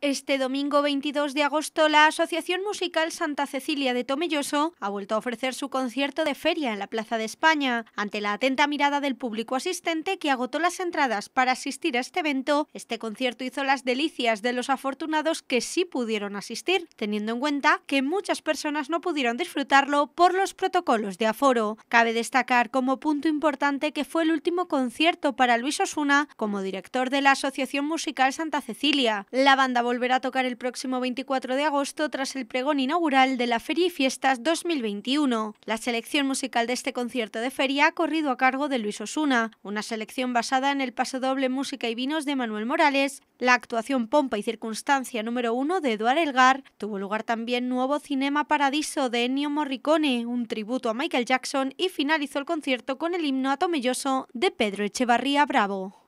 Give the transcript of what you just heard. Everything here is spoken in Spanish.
Este domingo 22 de agosto, la Asociación Musical Santa Cecilia de Tomelloso ha vuelto a ofrecer su concierto de feria en la Plaza de España. Ante la atenta mirada del público asistente que agotó las entradas para asistir a este evento, este concierto hizo las delicias de los afortunados que sí pudieron asistir, teniendo en cuenta que muchas personas no pudieron disfrutarlo por los protocolos de aforo. Cabe destacar como punto importante que fue el último concierto para Luis Osuna como director de la Asociación Musical Santa Cecilia. La banda volverá a tocar el próximo 24 de agosto tras el pregón inaugural de la Feria y Fiestas 2021. La selección musical de este concierto de feria ha corrido a cargo de Luis Osuna, una selección basada en el pasodoble Música y Vinos de Manuel Morales, la actuación Pompa y Circunstancia número 1 de Eduard Elgar, tuvo lugar también Nuevo Cinema Paradiso de Ennio Morricone, un tributo a Michael Jackson y finalizó el concierto con el himno atomelloso de Pedro Echevarría Bravo.